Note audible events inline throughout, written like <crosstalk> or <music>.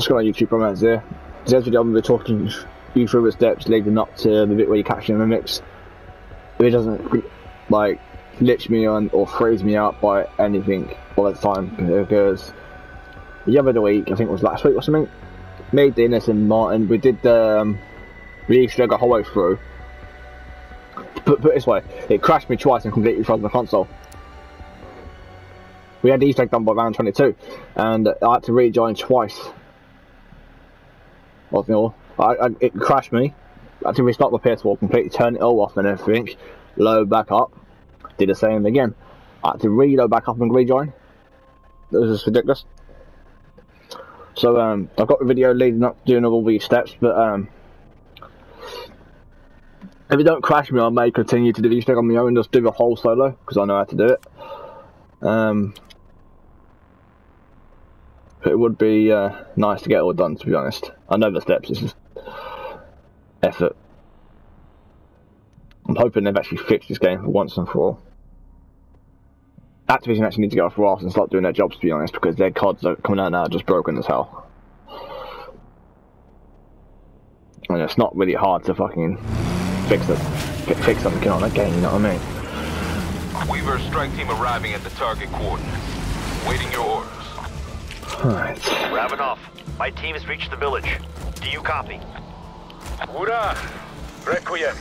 What's going on YouTube romance here? Today's video I'm going to be talking you through the steps leading up to the bit where you're catching the mix. If it doesn't like glitch me on or freeze me out by anything all the time because the other week, I think it was last week or something, me, Dennis and Martin, we did the um, Easter egg a whole way through. Put, put it this way, it crashed me twice and completely froze my console. We had the Easter egg done by round 22 and I had to rejoin twice well, you know, I, I, it crashed me. I had to restart my PS4, completely turn it all off and everything, load back up, did the same again. I had to reload back up and rejoin. This is ridiculous. So um, I've got the video leading up to doing all these steps, but um, if it don't crash me, I may continue to do these things on my own, just do the whole solo because I know how to do it. Um, it would be uh, nice to get it all done, to be honest. I know the steps, it's just effort. I'm hoping they've actually fixed this game for once and for all. Activision actually need to go off raft and start doing their jobs, to be honest, because their cards are coming out now just broken as hell. And it's not really hard to fucking fix it, fix something on that game, you know what I mean? Weaver strike team arriving at the target coordinates. Waiting your orders. Alright. Ravenov, my team has reached the village. Do you copy? Hurrah! Requiem.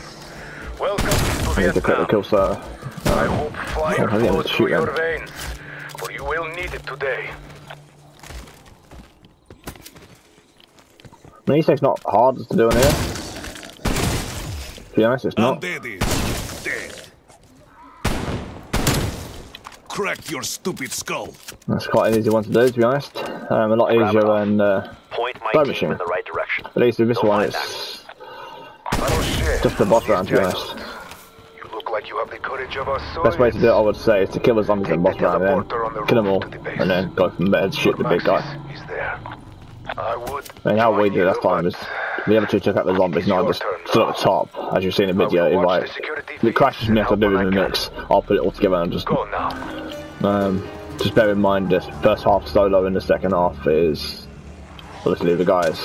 Welcome to I need to cut the kill sir. I hope fire oh, flows through your veins, for you will need it today. These not hard to do in here. To be honest, it's not. Crack your stupid skull. That's quite an easy one to do, to be honest. Um, a lot easier than uh, Point my team in the right direction. At least with this one, it's oh, just the boss round, to be honest. You look like you have the courage of us. Best way to do it, I would say, is to kill the zombies in the boss round, then kill them all, and then go from there and shoot the big guy. He's there. I would. I mean, how we did last time is the other two took out the zombies, and I just stood at the top, as you've seen in the video. If I if it crashes me after doing the mix, I'll put it all together and just um, just bear in mind the first half solo and the second half is obviously the guys.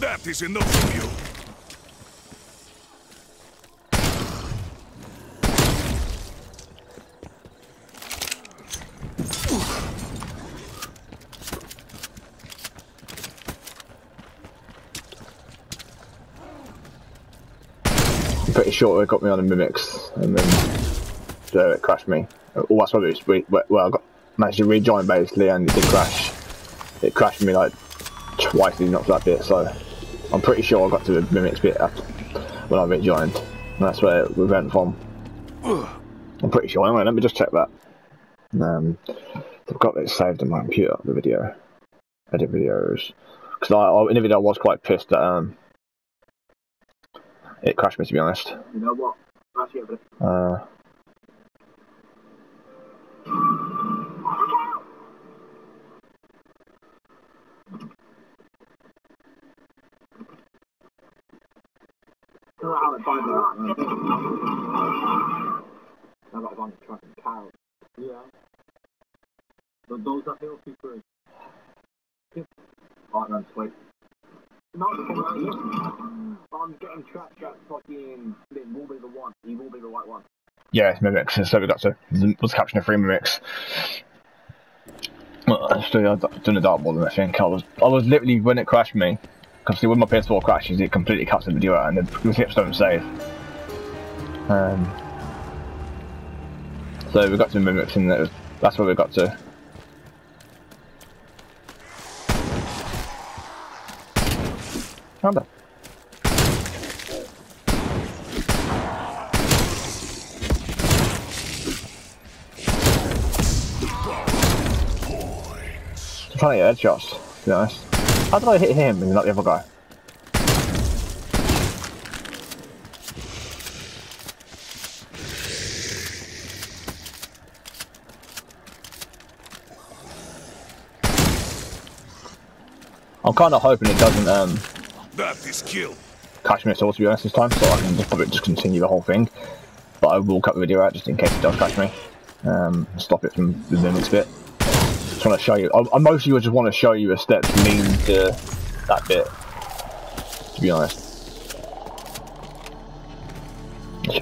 That is enough from you. It got me on a mimics and then so it crashed me. Well, that's what it was. Well, I got managed to rejoin basically, and it did crash. It crashed me like twice up to that bit, so I'm pretty sure I got to the mimics bit when I rejoined. And that's where we went from. I'm pretty sure. Anyway, let me just check that. Um, I've got it saved on my computer. The video, edit videos. Because I, in the video, I was quite pissed that um, it crashed me to be honest. You know what? Uh, Yeah. But those are healthy first. Alright, man, sweet. I'm getting trapped at fucking. It will be the one. He will be the right one. Yeah, it's Mimics. So we got to. Was capturing a free Mimics. Well, actually, I was doing a dartboard, I think. I was, I was literally, when it crashed me, because see, when my PS4 crashes, it completely cuts the video out and the, clips don't save. Um, so we got to Mimics and that's where we got to. Nada. I'm trying to get headshots, to be honest. How did I hit him and not the other guy? I'm kind of hoping it doesn't um, that is kill. Catch me at all, to be honest, this time, so I can just probably just continue the whole thing. But I will cut the video out just in case it does catch me. Um, stop it from the mimics bit. just want to show you. I, I mostly just want to show you a step lean to that bit. To be honest,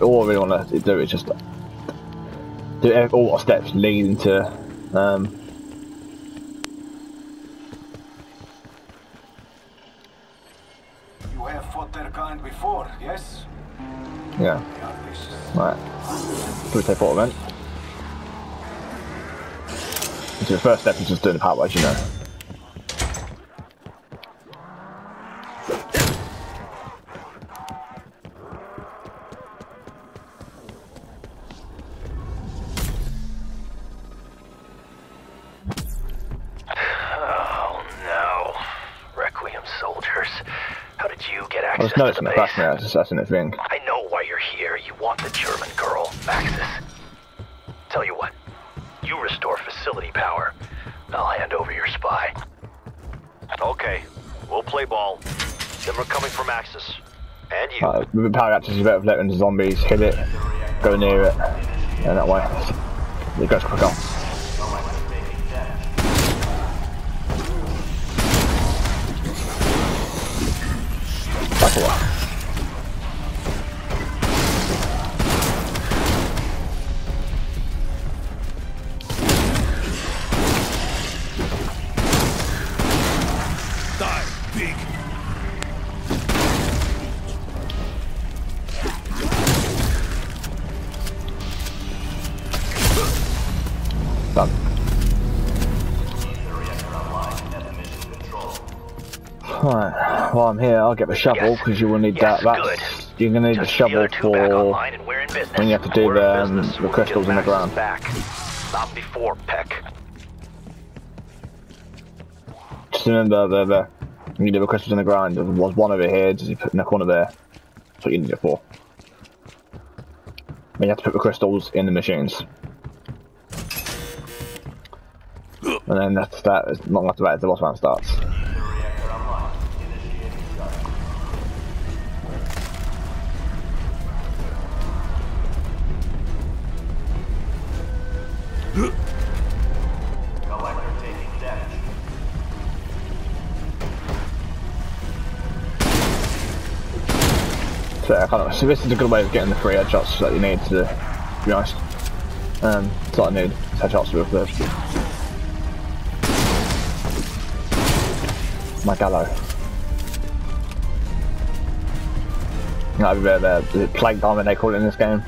all I really want to do is just do all the steps leading to. Um, yeah. Right. Do we take photo then? So the first step is just doing the power as you know. Oh no. Requiem soldiers. How did you get access to the base? mirror, that's in the thing. With the power access, you better letting the zombies hit it, go near it, and that way it goes quicker. That's all. Die, pig. Right, while I'm here, I'll get the shovel Yes. because you will need Yes, that. good. You're gonna need the Just the shovel other two back for online and we're in business. when you have to do We're the, um, the crystals in the ground. Back. Not before, Peck. Just remember the, the when you do the crystals in the ground, there was one over here, just you put in the corner there. That's what you need it for. Then you have to put the crystals in the machines. And then that's that, it's not after that, the boss round starts. Kind so this is a good way of getting the free headshots that you need to, to be honest. Um, that's what I need, headshots with the my Gallo. That'd be the, the plague diamond they call it in this game.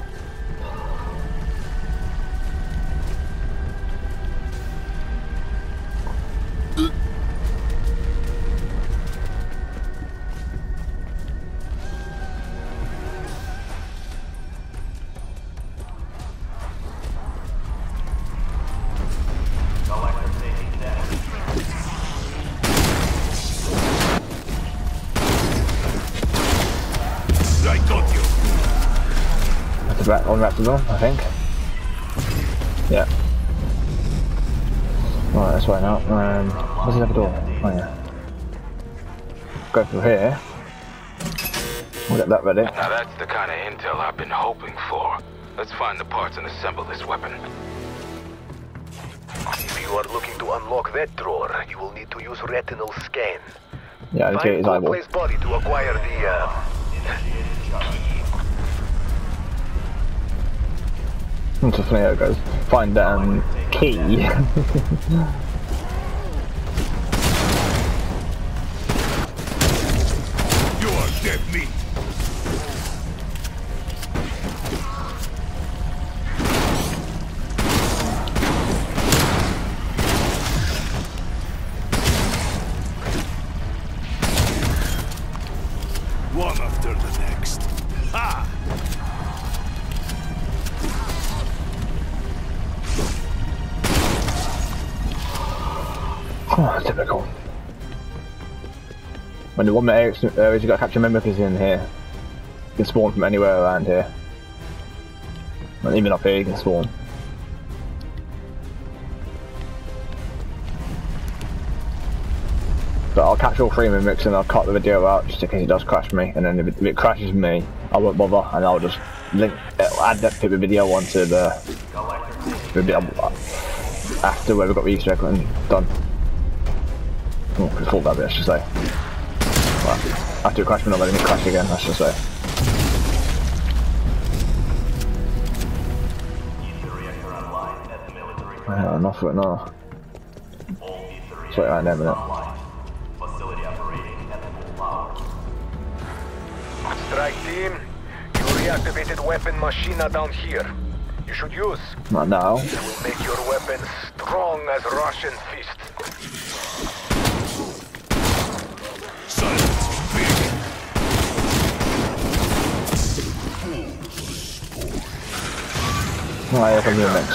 The back, to the I think. Yeah. Right, that's right now. Um, where's the other door? Oh yeah. Go through here. We'll get that ready. Now that's the kind of intel I've been hoping for. Let's find the parts and assemble this weapon. If you are looking to unlock that drawer, you will need to use retinal scan. Yeah, let's get his eyeball. Kuhlklay's body to acquire the, uh... How it goes. Find um key. <laughs> Areas areas you got to capture is in here. You can spawn from anywhere around here. Even up here you can spawn. But I'll catch all three mimics and I'll cut the video out just in case it does crash me. And then if it, if it crashes me, I won't bother and I'll just link, uh, add that to the video onto the. the video. after where we got the Easter egg and done. Oh, before that bit, I should say. After it crashed me, not letting it crash again, I should say. Yeah, enough of it now. Right there a minute. Strike team, you reactivated weapon machina down here. You should use. Not now. It will make your weapon strong as Russian Alright, here comes the mix.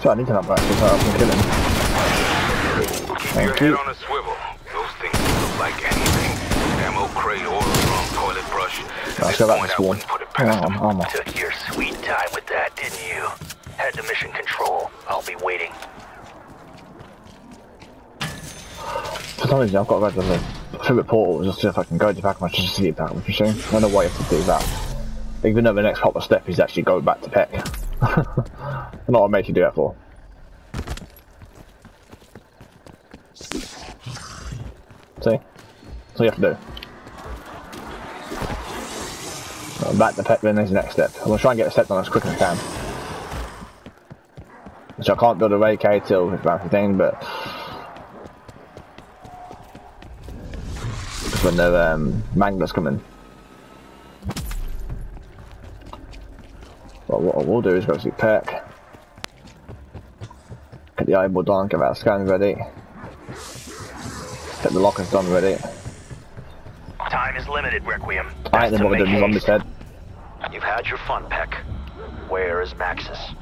So I need to have actually so I can kill him. Thank your you. on a swivel. Those things look like anything. Ammo crate or a toilet brush. At this back point, I wouldn't put it Hang past on, them. armor. Took your sweet time with that, didn't you? Head to mission control. I'll be waiting. For some reason I've got to go to the favorite portal just to see if I can go to back my sleep back machine. I don't know why you have to do that. Even though the next proper step is actually go back to Peck. <laughs> I know what makes you do that for. See? That's all you have to do. Back to Peck, then there's the next step. I'm gonna try and get a step done as quick as I can. Which I can't build a K till about the thing, but when the um, Magnus come in. Well, what I will do is go see Peck. Get the eyeball done, get that scan ready. Get the lockers done ready. Time is limited, Requiem. I ain't the to one with make the zombie's head. You've had your fun, Peck. Where is Maxis?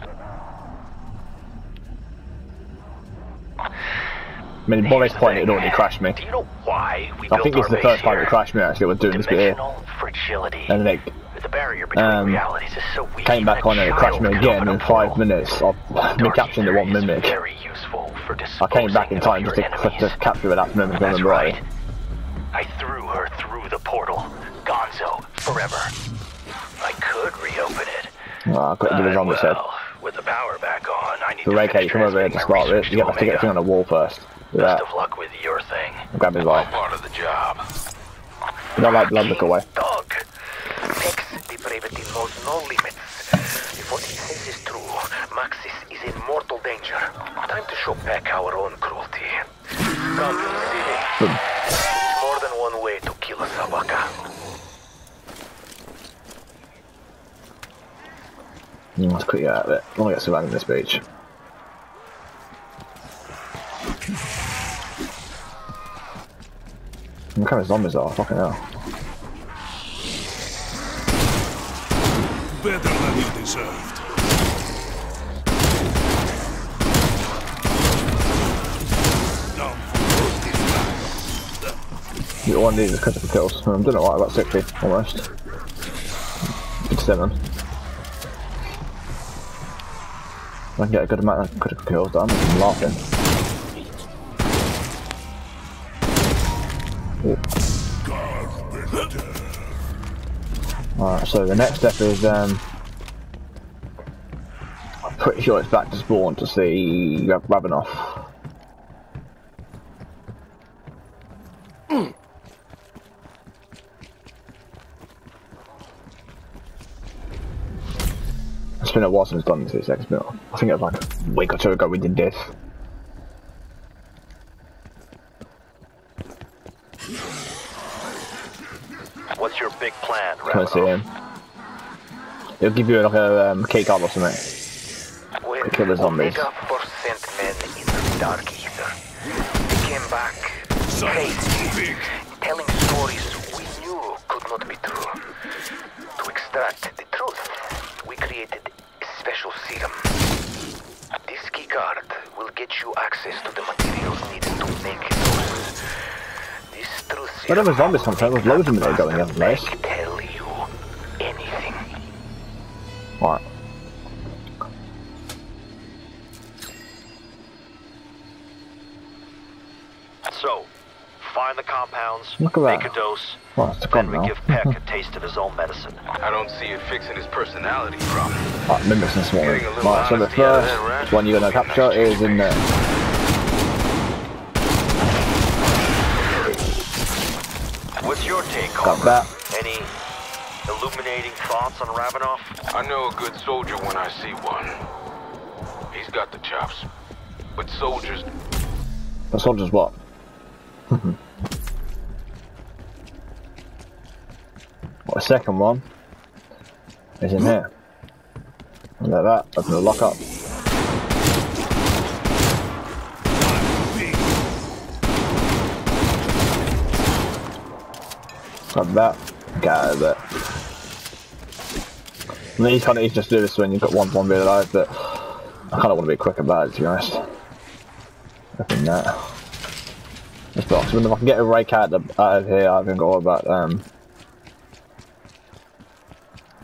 I mean, Boris point it already crashed me. Do you know why we I think our it's the first time it crashed me actually, was doing this bit here. Fragility. And then it the barrier between um, realities is so weak. came back on and it crashed me again in five minutes of me Dark capturing the one mimic. Very useful for I came back in time just to, to capture that mimic on That's the right. right. I threw her through the portal. Gonzo, forever. I could reopen it. Oh, I couldn't do the but, zombie's head. well, with the power back on, I need The to Ray come over here to start research You have to to get the thing on the wall first. Best of luck with your thing. Grab his All eye. part of the job. You don't like blood, look away. Dog. Pex the brevity knows no limits. If what he says is true, Maxis is in mortal danger. Time to show back our own cruelty. Come. Boom. There's more than one way to kill a Sabaka. Mm, Let's quickly get out of it. I want to get surrounded this beach. What kind of zombies are? Fucking hell. Better than you deserved. Now for this land. You all I need is critical kills. Hmm, I'm doing alright, about 60 almost. 57. I can get a good amount of critical kills done. I'm laughing. So the next step is um I'm pretty sure it's back to spawn to see Ravenov. It's been a while since done this but I think it was like a week or two ago we did this. What's your big plan, Can I see Ravenov? him? It'll give you like a um, key card or something. When kill the zombies. Omega first sent men into the dark ether, they came back Silence. caged, Big. telling stories we knew could not be true. To extract the truth, we created a special serum. This keycard will get you access to the materials needed to make those. This truth serum Whenever zombies come from, there's loads of them that are going the will Look at make a dose, Well, it's then gone we now. give Peck a <laughs> taste of his own medicine. I don't see it fixing his personality problem. Oh, right, mimics this morning. Getting a little Right, so the honesty out of first that one you're gonna capture is in there. What's your take, Got that. Any illuminating thoughts on Ravenov? I know a good soldier when I see one. He's got the chops. But soldiers, The soldier's what? <laughs> the second one is in here. Like that, open the lock up. Got that. Get out of it. I mean, you kind of easy just do this when you've got one one really alive, but I kind of want to be quick about it, to be honest. Open that. This box. When if I can get a rake out of, out of here, I can go about um,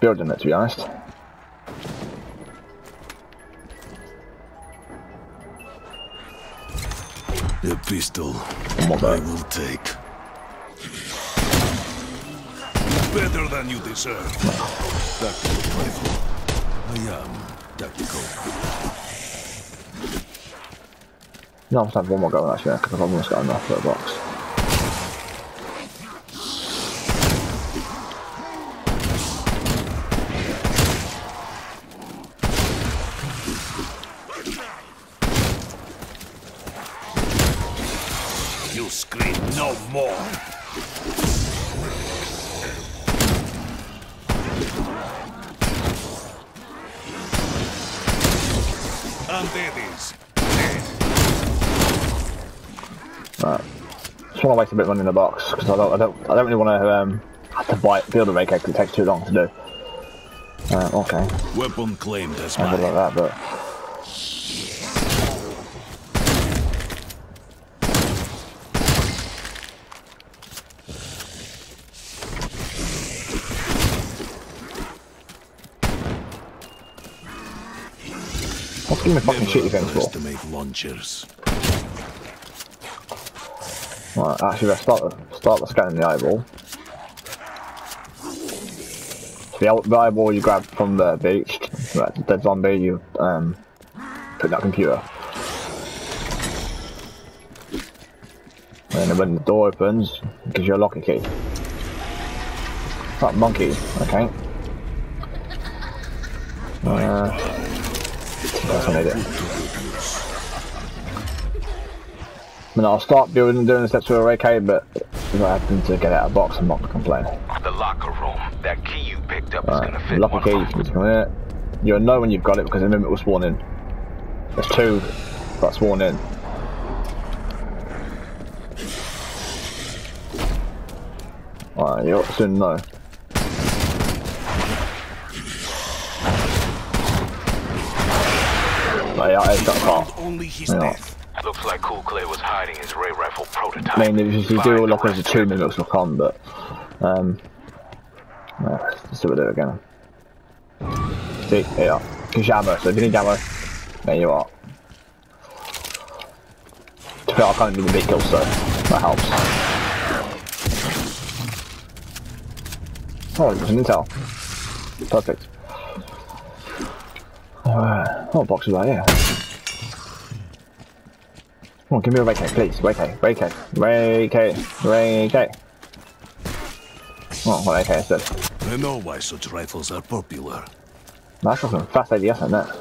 building it. To be honest. The pistol I will take. Better than you deserve. Tactical rifle. I am tactical. No, I must have one more going actually, because I've almost got enough for a box. A bit of money in the box because I don't, I don't, I don't really want to um, have to buy build a rake because it takes too long to do. Uh, okay, Weapon claimed as mine. like that, but what's giving me fucking shitty things for? launchers. Actually, let's start the, start the scanning the eyeball. The, the eyeball you grab from the beach, a dead zombie, you um, put in that computer. And when the door opens, it gives you a locker key. That monkey, okay. Uh, that's what I need it. I mean, I'll start building doing the steps to a AK, but if I happen to get out of box, I'm not gonna complain. the locker room. That key you picked up is Alright, gonna fit lock one the key, you mine. can come in. You'll know when you've got it because the mimic will spawn in. There's two that spawn in. Alright, you'll soon know. Oh, yeah, I got a car. Only his Yeah. death. Looks like Kuhlklay was hiding his ray rifle prototype. I mean, if you do all as a two minutes look on, but um, yeah, let's do it again. See, here you are. Gives you ammo, so if you need ammo, there you are. To be honest, I can't do the big kills, so that helps. Oh, there's an intel. Perfect. Uh, oh, box is right here. Come on, give me a Ray-K, please. Ray-K, Ray-K, Ray-K, Ray-K. Oh, what AK instead. I know why such rifles are popular. That's fucking fast ADS on that.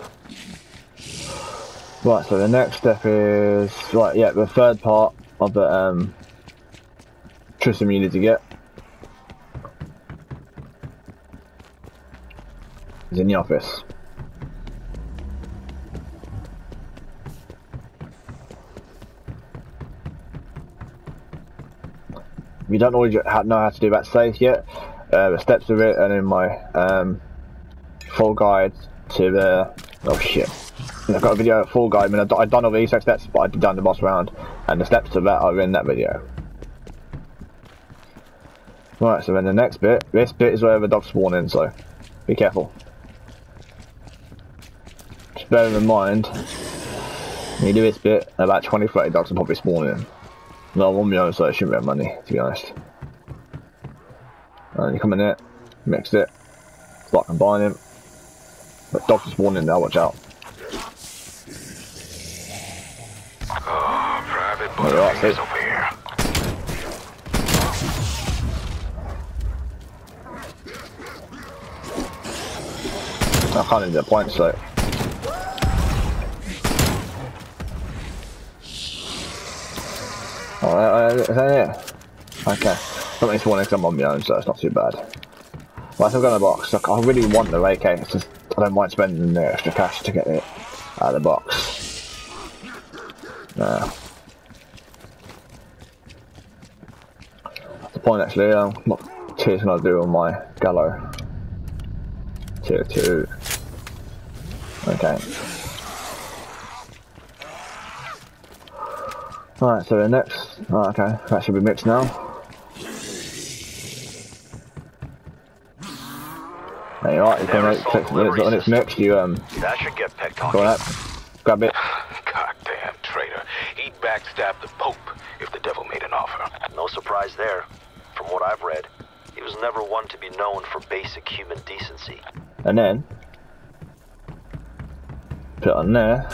Right, so the next step is right, yeah, the third part of the um system you need to get is in the office. You don't already know how to do that safe yet, uh, the steps of it and in my um, full guide to the oh shit. I've got a video full guide. I mean, I've done- all the ESEC steps, but I've done the boss round, and the steps to that are in that video. Right, so then the next bit, this bit is where the dogs spawn in, so be careful. Just bear in mind, when you do this bit, about 20 30 dogs will probably spawn in. No, I'm on my own, so I shouldn't have money, to be honest. And you come in here, mixed it, start combining. But dog's just warning now, watch out. Oh, Private All right, so- over here. I can't even get points, so. Alright, is that it? Okay. Something this morning 'cause I'm on my own, so it's not too bad. Right, I've got a box. Look, I really want the AK, it's just I don't mind spending the extra cash to get it out of the box. No. That's the point actually, um, what tier can I do on my Gallo? Tier 2. Okay. Alright, so the next. Oh, okay, that should be mixed now. There you are, you can Never click delivery when it's mixed, you um That should get Peck go talking. on that, grab it. <sighs> Goddamn traitor. He'd backstab the Pope if the devil made an offer. No surprise there. From what I've read, he was never one to be known for basic human decency. And then put it on there.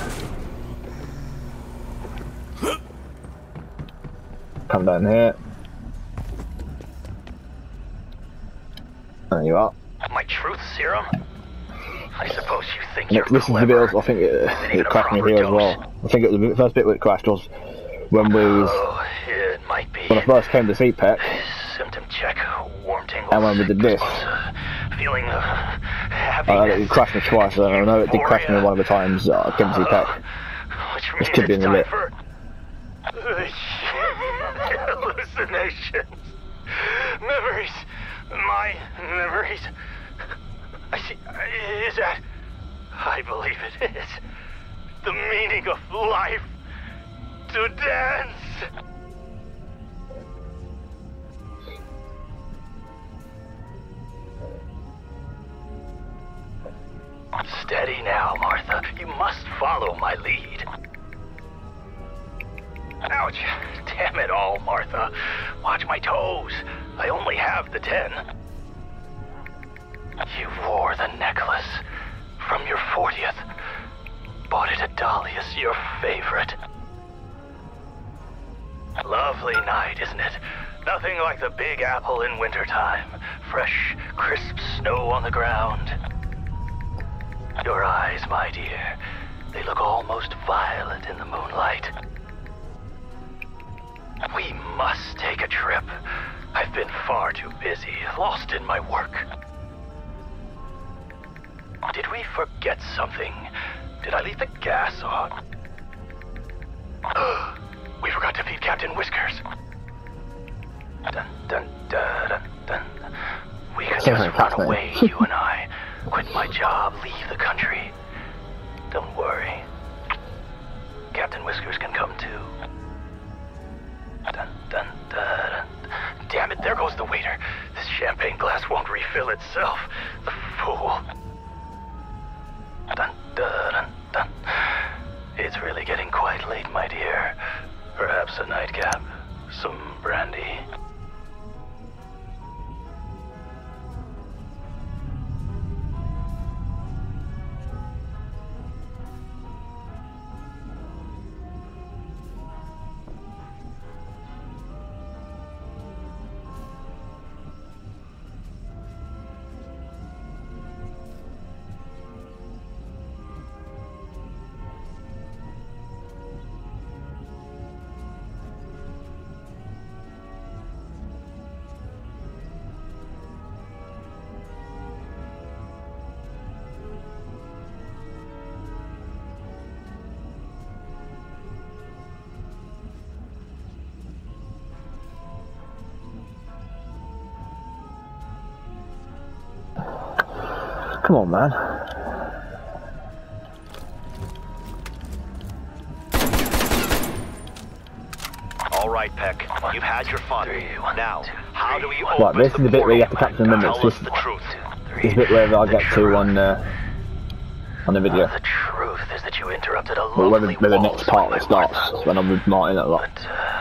Down here. There you are. My truth serum? I suppose you think you're this is the bit I think it, crashed me here as well. I think it was the first bit where it crashed was when we was, Oh, it might be. when I first came to CPEC Symptom check, warm tingles. and when we did this. Uh, feeling uh, happy. Uh, it crashed me twice and I know it did crash me one of the times uh, I came to CPEC. Which This could be in the time lip. for hallucinations, memories, my memories. I see. Is that? I believe it is the meaning of life to dance. Steady now, Martha. You must follow my lead. Ouch. Damn it all, Martha. Watch my toes. I only have the ten. You wore the necklace from your 40th. Bought it at Dahlia's, your favorite. Lovely night, isn't it? Nothing like the Big Apple in wintertime. Fresh, crisp snow on the ground. Your eyes, my dear, they look almost violet in the moonlight. We must take a trip. I've been far too busy, lost in my work. Did we forget something? Did I leave the gas on? <gasps> we forgot to feed Captain Whiskers. Dun dun dun dun dun. We could just run away, you and I. Quit my job, leave the country. Don't worry. Captain Whiskers can come too. Dun, dun, dun. Damn it, there goes the waiter. This champagne glass won't refill itself. The fool. It's really getting quite late, my dear. Perhaps a nightcap, some brandy. Come on, man. All right, Peck. You've had your fun. now, how do we Right, open this is the bit where you have to capture the limits. Tell us This, the truth. this bit where I get to on uh, on the video. The truth is that you interrupted a But where the, lovely where the next part by starts, when I'm with Martin at lot. But, uh,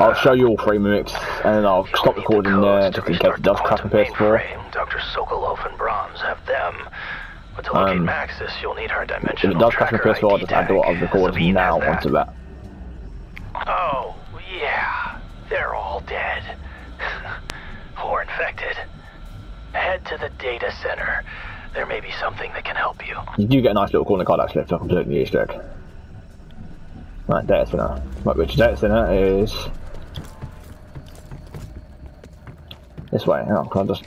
I'll show you all three mimics, and then I'll stop You'll need the recording there just in case it does restart crash on quantum PS4. mainframe. Dr. Sokolov and Brahms have them. But to locate Um, Maxis, you'll need her If dimensional it does on tracker PS4, I'll just add what tag. I've recorded Sabine now that. onto that. Oh, yeah. They're all dead. <laughs> or infected. Head to the data center. There may be something that can help you. You do get a nice little corner card actually, so I'm completely Easter egg. Right, data center. Right, which data center is this way. Oh, can I just?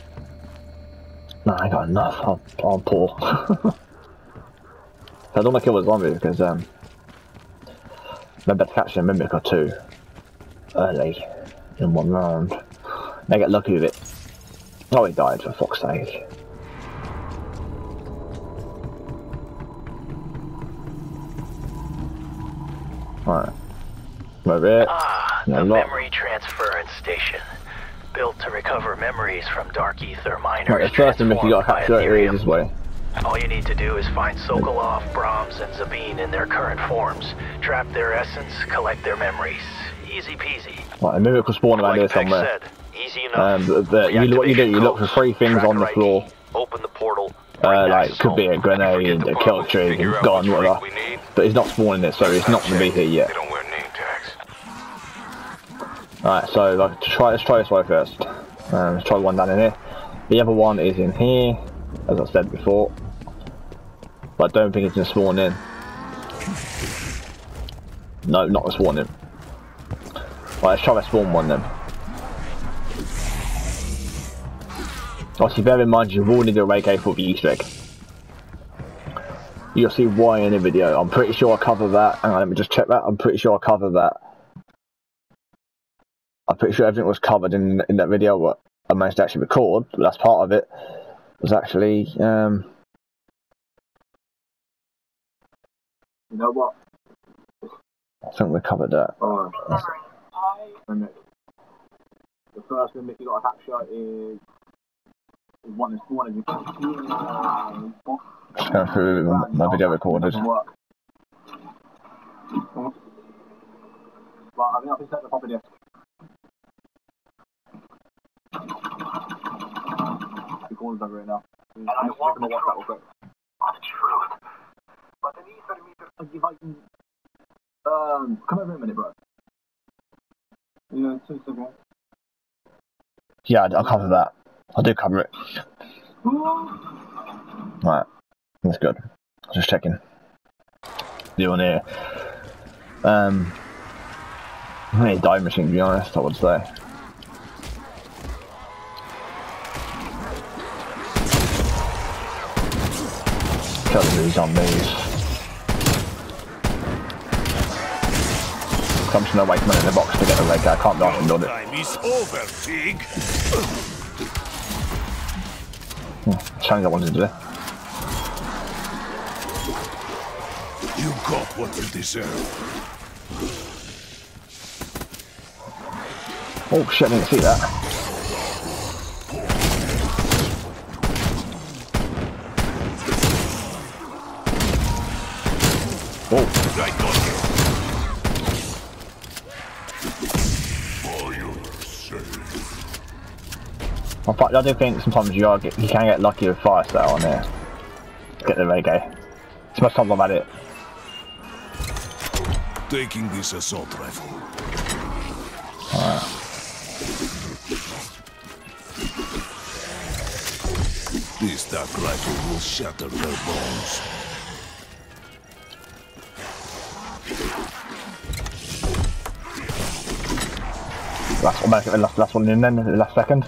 No, I got enough. I'll, I'll pull. <laughs> I don't want to kill the zombie because um, maybe to catch a mimic or two early in one round. May get lucky with it. Oh, he died for fuck's sake. Alright. Move it. Ah, the memory transference station. Built to recover memories from dark ether miners. Right, the first thing if you got to transformed by capture it Ethereum. is this way. All you need to do is find Sokolov, Brahms, and Zabine in their current forms. Trap their essence, collect their memories. Easy peasy. Right, a mimic will spawn around like here somewhere. said, easy enough. Um, the, you, what you do, you look for three things on the floor. ID, Open the portal. Uh, like, could be a grenade, a kill tree, a gun, whatever. freak we need. But he's not spawning it, so it's not going to be here yet. They don't wear name tags. Alright, so like, try, let's try this way first. Um, let's try one down in here. The other one is in here, as I said before. But I don't think it's to spawn in. No, not going to spawn in. Right, let's try the spawn one then. Obviously, bear in mind you've already done a AK for the Easter egg. You'll see why in the video. I'm pretty sure I cover that. Hang on, let me just check that. I'm pretty sure I cover that. I'm pretty sure everything was covered in in that video. What I managed to actually record, but that's part of it. Was actually um, You know what? I think we covered that. Oh, mimic. The first mimic you got to capture is, is one is one of you. Just going through my- my video recorded. Doesn't work. But I think I can set the proper disk. Recording's over it now. And I just want to watch that real quick. Truth. But the need for me to if I can um come over a minute, bro. Yeah, two seconds. Yeah, I'll cover that. I do cover it. Right, that's good. Just checking. The one here. Um, I need a dive machine to be honest. I would say. Kill these zombies. I'm just gonna wait a minute in the box to get the leg. I can't dash and do it. Time is over, pig. Something I wanted to do. You got what you deserve. Oh shit, I didn't see that. Oh, Right on you. I do think sometimes you are get, you can get lucky with fire style on there. Get the reggae. It's much something about it. Taking this assault rifle. This dark rifle will shatter their bones. Last one, back, last, last one in then, the last second.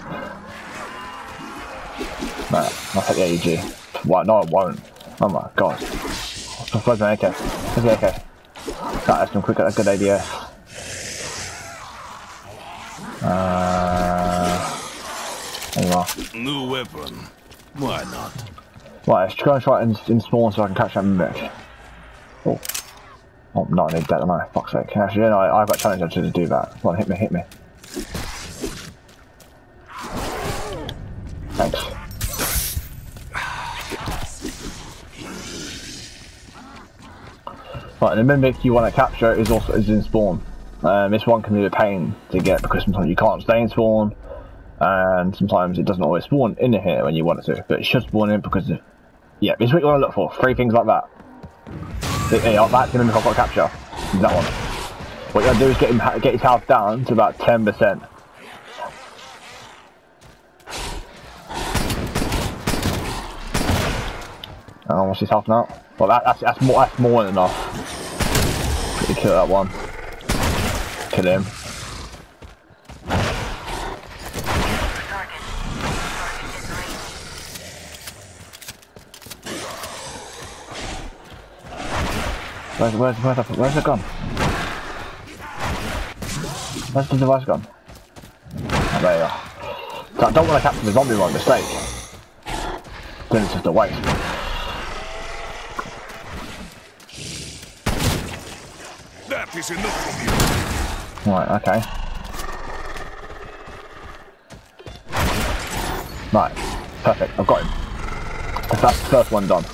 No, I'll take the AEG. Why? No, I won't. Oh my god. Where's my AK? Where's the AK? That's some quick, a good idea. Uh, there you are. New weapon. Why not? Right, let's go and try it in, in spawn so I can catch that mimic. Oh. Oh, no, I need that, am I? Fuck's sake. Actually, yeah, no, I, I've got challenge actually to do that. Come on, hit me, hit me. Right, and the mimic you want to capture is also is in spawn. Um, this one can be a pain to get because sometimes you can't stay in spawn, and sometimes it doesn't always spawn in here when you want it to. But it should spawn in because of yeah. This is what you want to look for. Three things like that. Yeah, that's the mimic I've got to capture. That one. What you gotta do is get him get his health down to about ten percent. Oh, what's his health now? Well, that, that's that's more that's more than enough. Get to kill that one. Kill him. Where's where's where's where's it gone? Where's the device gone? Oh, there you are. So I don't want to capture the zombie by mistake. Then it's just a waste. That is enough from you. Right, okay. Right, perfect, I've got him. That's the first one done.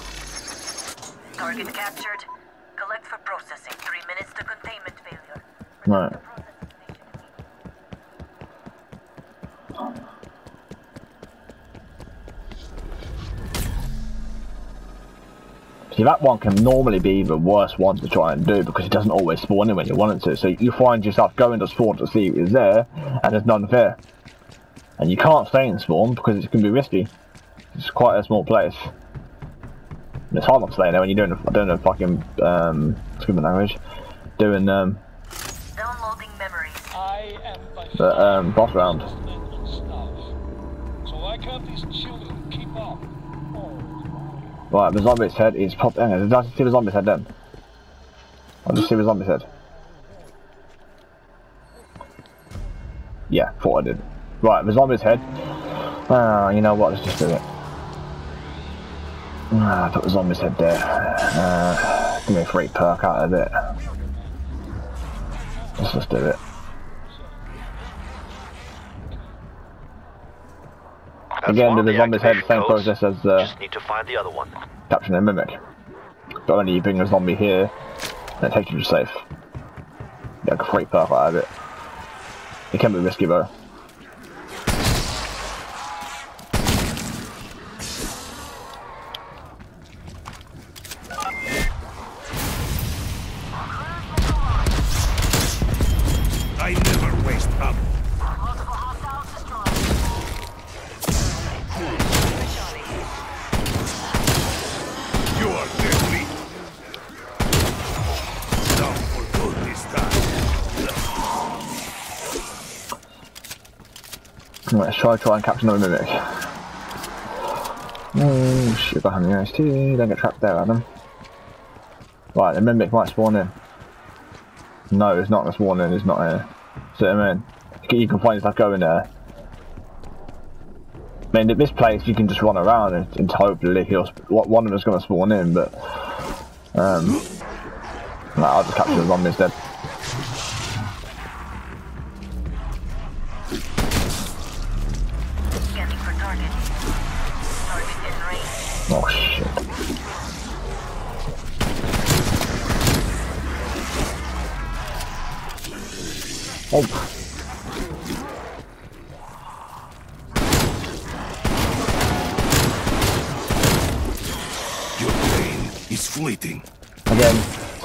Target captured. Collect for processing. Three minutes to containment failure. Right. See, that one can normally be the worst one to try and do because it doesn't always spawn in when you want it to. So you find yourself going to spawn to see if it's there, and there's none there. And you can't stay in spawn because it can be risky. It's quite a small place. And it's hard not to stay in there when you're doing, a, doing a fucking, um, excuse my language, doing, um, Downloading memories. I am by the, um, boss round. Right, the zombie's head is popped. On, did I see the zombie's head then? I'll just see the zombie's head. Yeah, thought I did. Right, the zombie's head. Ah, you know what? Let's just do it. Ah, put the zombie's head there. Uh, give me a free perk out of it. Let's just do it. Again, do the zombie's head the same codes. process as uh, Just need to find the other one. capturing a mimic. But only you bring a zombie here, and it takes you to safe. Get a free perk out of it. It can be risky though. Try try and capture another mimic. Oh shit behind the IST, don't get trapped there, Adam. Right, the mimic might spawn in. No, it's not gonna spawn in, it's not here. What I mean? You can find stuff going there. I mean, at this place you can just run around and, and hopefully he'll, one of them's gonna spawn in, but um, no, I'll just capture the zombie instead.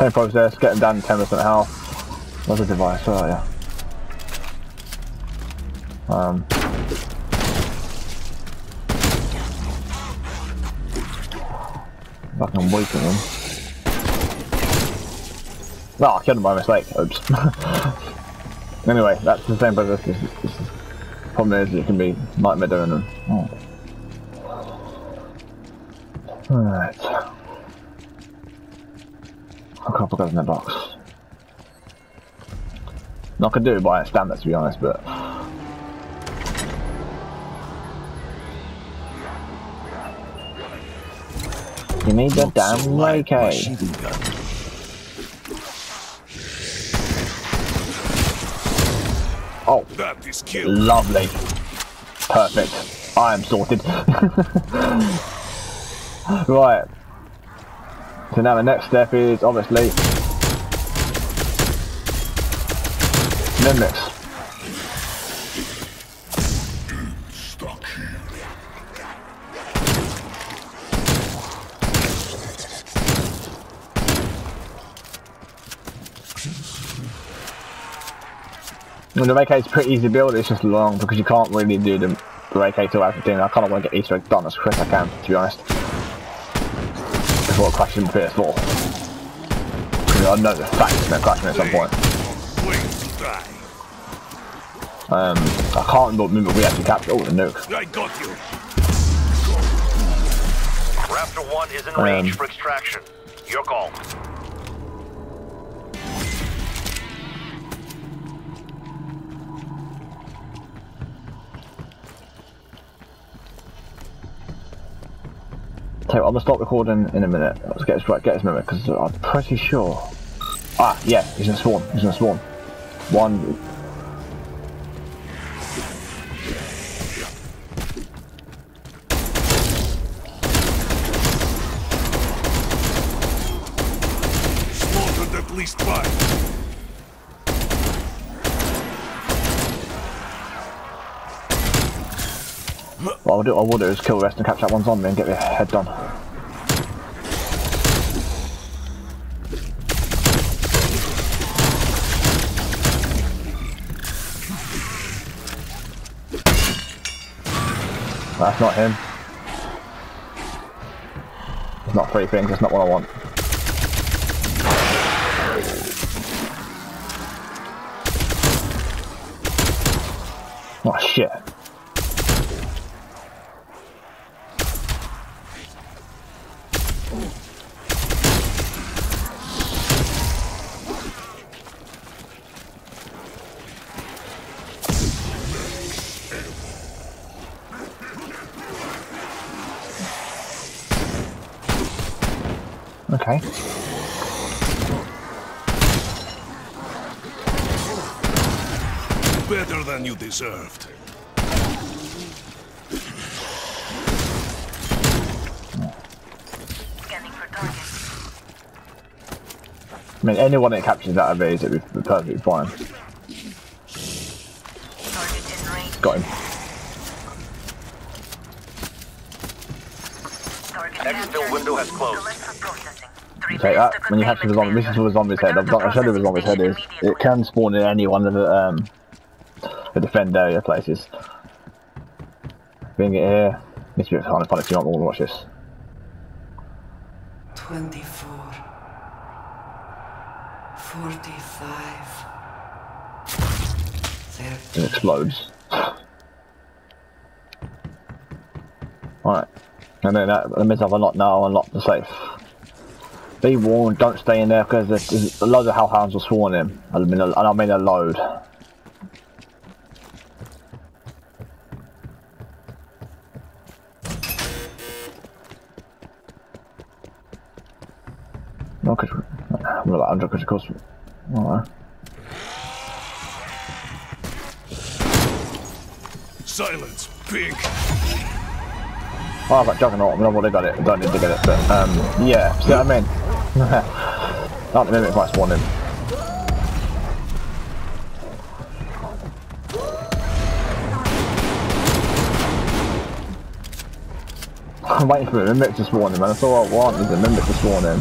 Same process, get them down to 10% health. What's the device? Oh yeah. Um. Fucking waiting them. No, I killed him by mistake. Oops. <laughs> anyway, that's the same process. This, is- this is, problem is, it can be nightmare doing them. Oh. Alright. Couple goes in the box. Not gonna do it by a standard to be honest, but you need the so damn light, AK. Oh, That is kill. lovely. Perfect. I am sorted. <laughs> right. So now the next step is obviously here. And the vacate's pretty easy to build, it's just long because you can't really do the vacate till everything. I kind of want to get Easter egg done as quick as I can, to be honest. Before it crashes in PS4. Because I know the fact it's going to crash me at some point. Wait to die. Um, I can't remember we actually captured all the nuke. I got you. Raptor 1 is in Um, range for extraction. Your call. Tell you I'm gonna stop recording in a minute. Let's get this right, get this minute, because I'm pretty sure. Ah, yeah, he's gonna spawn. He's gonna spawn. One. What do, I do is kill the rest and catch that one zombie and get the head done. That's not him. It's not three things, that's not what I want. Oh shit. Okay. Better than you deserved. Scanning for target. I mean, anyone that captures that of these, it'd be perfectly fine. Target in range. Got him. Target Exfil window has closed. Take that. to When you capture the zombie, this is what the zombie's head. I've I showed you what the zombie's head is. It can spawn in any one of the, um, the defend area places. Bring it here. Be kind of funny if you don't want to watch this. 24 45 It explodes. Alright. And then that, that means I've unlocked now, I've unlocked the safe. Be warned, don't stay in there because there's, there's a load of hellhounds will spawn in. I mean, a- and I mean a load. No, because I'm about 100 because of course. Alright. Silence. Pink. Oh, I've got Juggernaut. I mean, I've already got it. I don't need to get it, but um, yeah. See what I mean? <laughs> Not the mimic might spawn in. I'm waiting for the mimic to spawn in, man. That's all I want is the mimic to spawn in.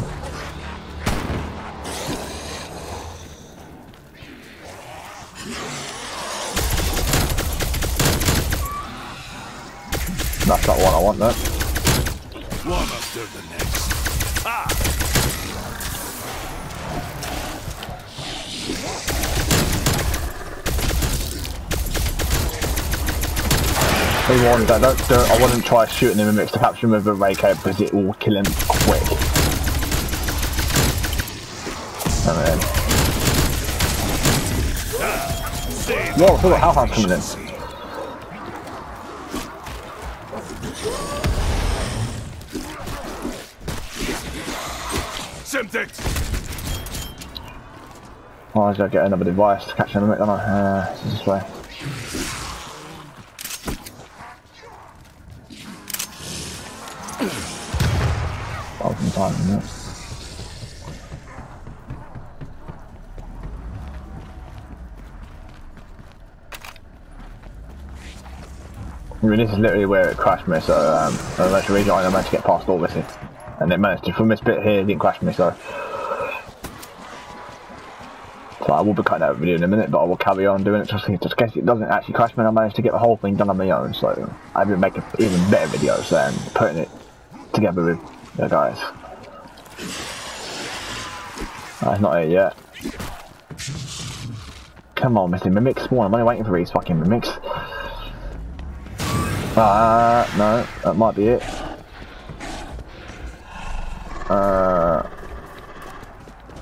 That's not what I want, though. One after the next. He warned that don't, don't, I wouldn't try shooting him mimics to capture him with a ray cape because it will kill him quick. And then, whoa, I saw the hellhounds coming in. Semtex. Oh, I gotta get another device to catch a mimic, don't I? Uh, this way. Thousand times, isn't? I mean, this is literally where it crashed me, so um, unless you I managed to get past all this, here. and it managed to, from this bit here, it didn't crash me, so. So I will be cutting out the video in a minute, but I will carry on doing it just in case it doesn't actually crash me, I managed to get the whole thing done on my own, so I'll been making even better videos and putting it together with the guys. That's not it yet. Come on, Mr. Mimic, spawn, I'm only waiting for these fucking mimics. Uh, no, that might be it. Uh,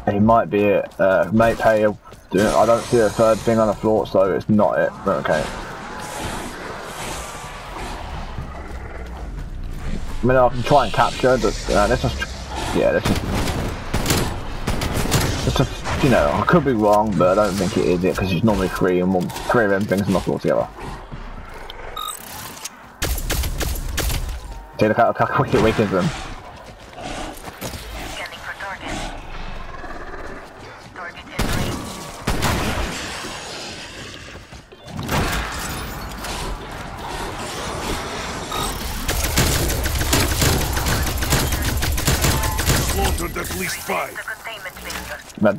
it might be it. Uh, mate, hey, I don't see a third thing on the floor, so it's not it. Okay. I mean, I can try and capture, but uh, let's just, yeah, let's just, let's just, you know, I could be wrong, but I don't think it is it because it's normally three and one, three of them things on the floor together. Look how, look how quick it weakens them.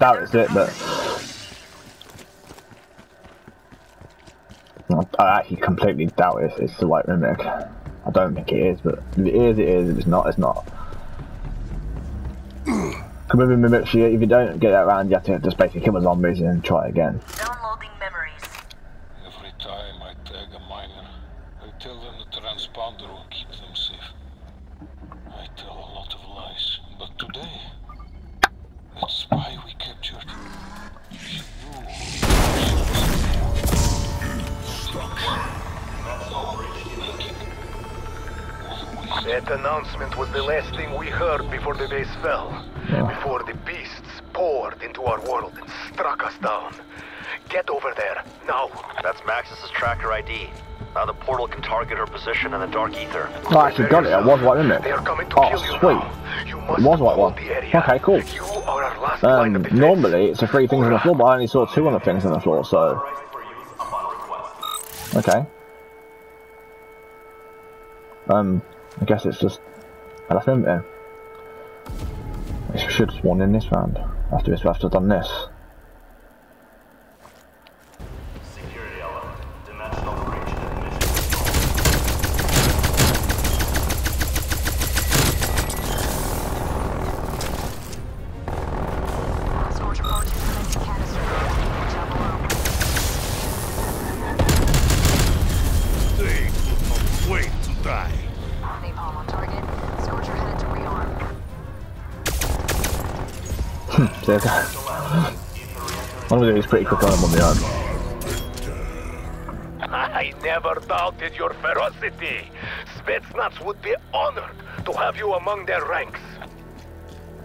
Doubt it's it, but I actually completely doubt it's, it's the white mimic. I don't think it is, but if it is, it is. If it's not, it's not. Come with mimics, you- if you don't get that round, you have to just basically kill the zombies and try again. That announcement was the last thing we heard before the base fell. Before the beasts poured into our world and struck us down. Get over there, now. That's Maxis's tracker ID. Now the portal can target her position in the dark ether. Oh, I actually got it. It was white mimic. They are coming to Oh, kill you sweet. now. You It was white one. the. Okay, cool. You are our last Um, normally it's a three things on the floor, but I only saw two on the things on the floor, so. Okay. Um, I guess it's just. Him there. I uh, should have spawned in this round. After this, to have done this. Ferocity. Spetsnaz would be honored to have you among their ranks.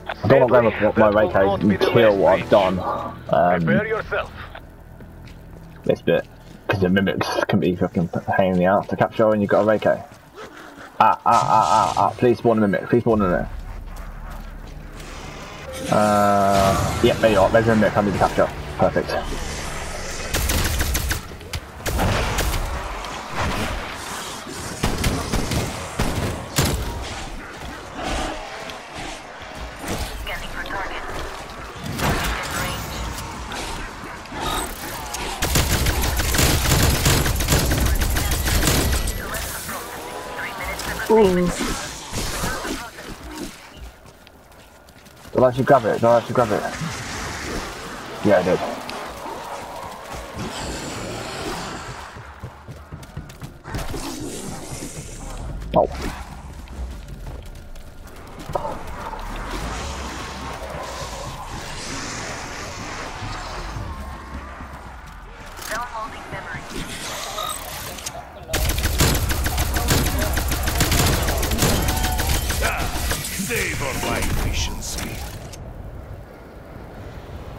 I don't want to grab my Ray case until I've done Prepare um, yourself. this bit. Because the mimics can be fucking pain in the ass to capture when you've got a case. Ah, ah, ah, ah, ah, please spawn a mimic, please spawn in there. Uh, yeah, there you are, there's a mimic, I need to capture. Perfect. I actually grab it? I actually grab it? Yeah, I did. Oh.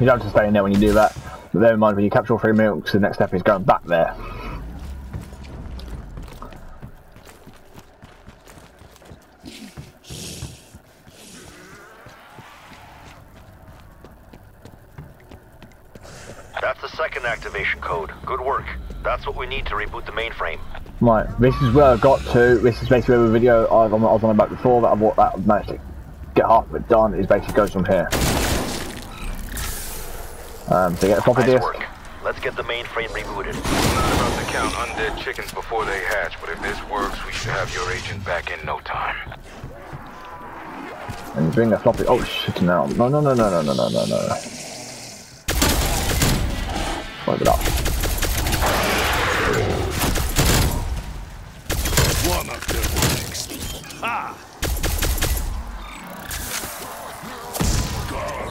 You don't have to stay in there when you do that. But bear in mind, when you capture all three milks, the next step is going back there. That's the second activation code. Good work. That's what we need to reboot the mainframe. Right, this is where I got to. This is basically where the video I was on, I was on about before that I that I managed to get half of it done. Is basically goes from here. Um, so get a floppy Nice disk. work. Let's get the mainframe rebooted. I'm not about to count undead chickens before they hatch, but if this works, we should have your agent back in no time. and bring the floppy. Oh shit! Now. No, no, no, no, no, no, no, no, no,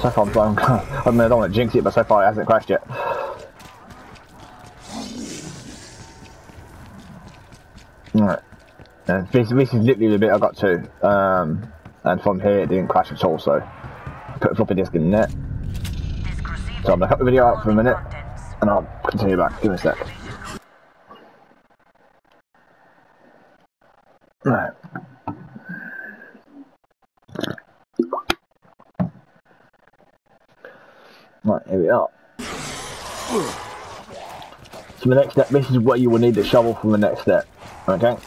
So far, I'm, I don't want to jinx it, but so far it hasn't crashed yet. Right. And this, this is literally the bit I got to. Um, and from here it didn't crash at all, so put a floppy disk in net. So I'm gonna cut the video out for a minute and I'll continue back. Give me a sec. Right. Right, here we are. So the next step, this is where you will need the shovel for the next step. Okay?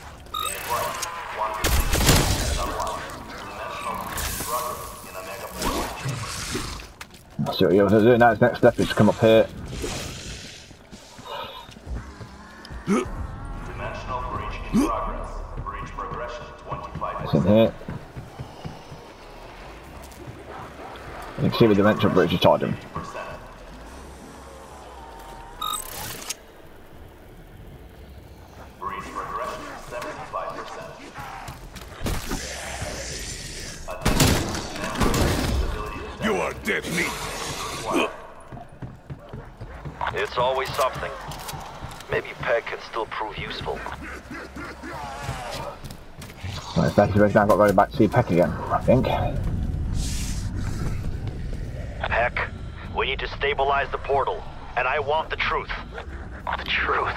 So what you're going to do now, is next step is to come up here. Dimensional breach in progress. Breach progression 25%. It's in here. You can see the dimensional bridge is charging. Breach progression 75%. You are dead meat. It's always something. Maybe Peck can still prove useful. Basically now got to go back to Peck again, I think. Heck, we need to stabilize the portal, and I want the truth. The truth.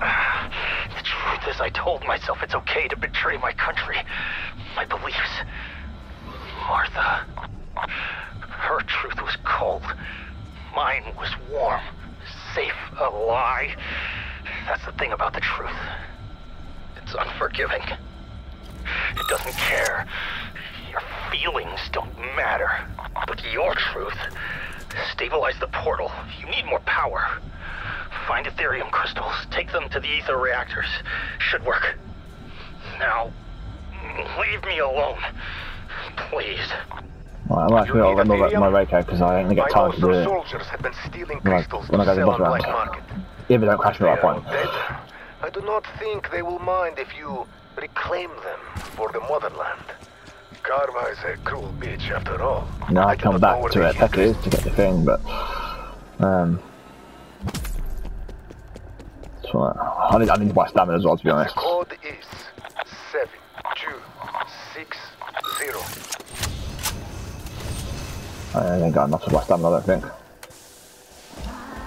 <sighs> The truth is, I told myself it's okay to betray my country, my beliefs. Martha. Her truth was cold. Mine was warm, safe, a lie. That's the thing about the truth. It's unforgiving. It doesn't care. Your feelings don't matter. But your truth. Stabilize the portal. You need more power. Find Aetherium crystals. Take them to the ether reactors. Should work. Now, leave me alone. Please. Right, I'm actually going to remember back to my radio because I ain't going to get time to do it. soldiers have been stealing When I- crystals when I go to the boss round. market. If they don't crash me, They I'll point. I do not think they will mind if you reclaim them for the motherland. Karma is a cruel bitch after all. No, I do come back to it. keep Peck is to get the thing, but um, so uh, I need I need to buy stamina as well. To be honest, code is seven two six zero. I ain't got enough. I don't think.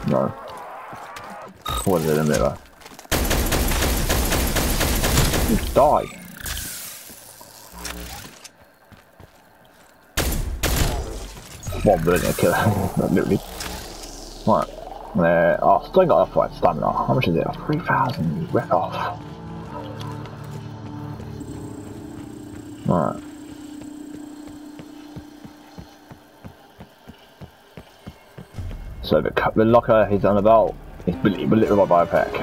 No. What is it in there? Just die. One bullet and kill him. Literally. Right. Uh, oh, still got enough for stamina. How much is it? 3,000. Rip off. Right. So the, the locker he's on about is lit lit by biopack.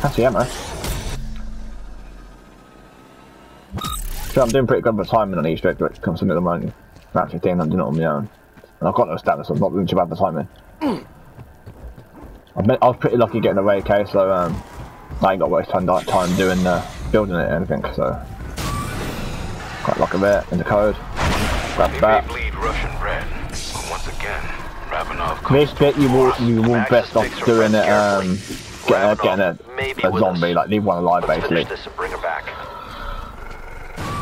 That's the ammo. So I'm doing pretty good with timing on each but it comes me at the moment. I'm actually thinking I'm doing it on my own. And I've got no stamina, so I'm not doing too bad for timing. I've been, I was pretty lucky getting the AK, so um, I ain't got waste time, time doing uh, building it or anything, so quite lucky there in the code. Grab that. bleed Russian bread, but once again, This bit you will you will best off doing it um carefully. getting a, a, a zombie us. like leave one alive Let's basically. finish this bring her back.